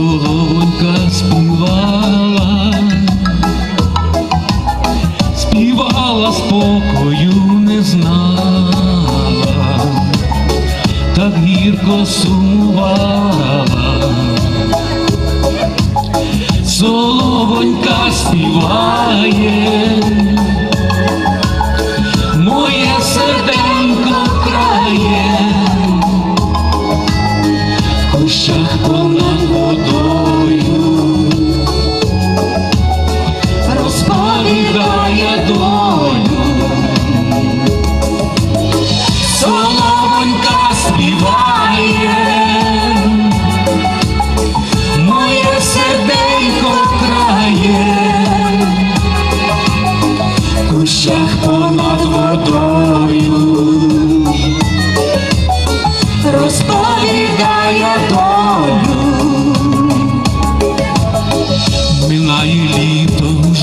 солодка співала, співала спокою, не знала, так гірко сумувала, соловонька співає.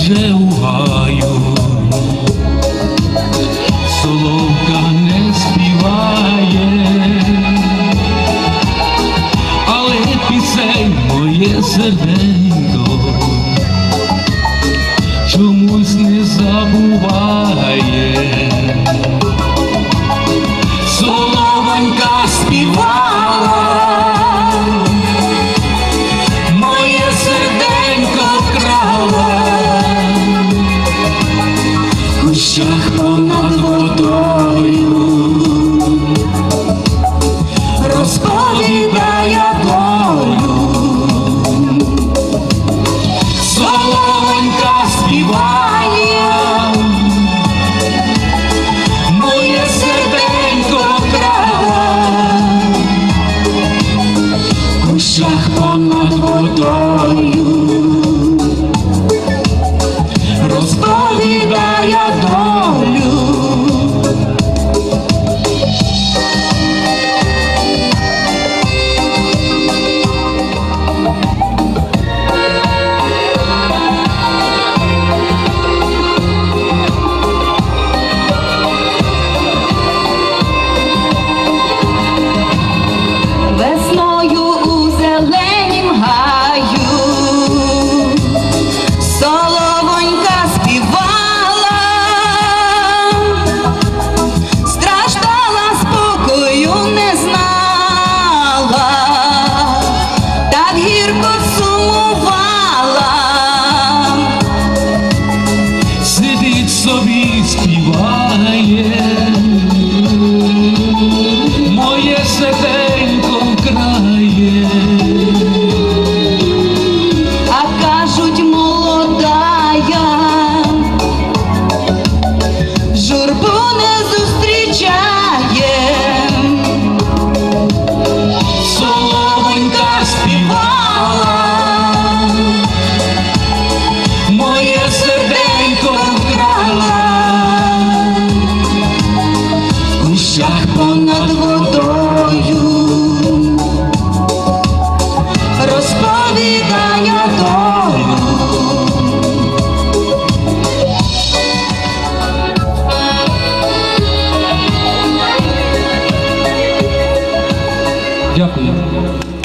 Вже у гаю, соловка не співає але пісень моє серденько чомусь не забуває. В понад водою. Розповідає долю. Солонька співає, моє серденько крала, в кущах понад водою, Obrigado.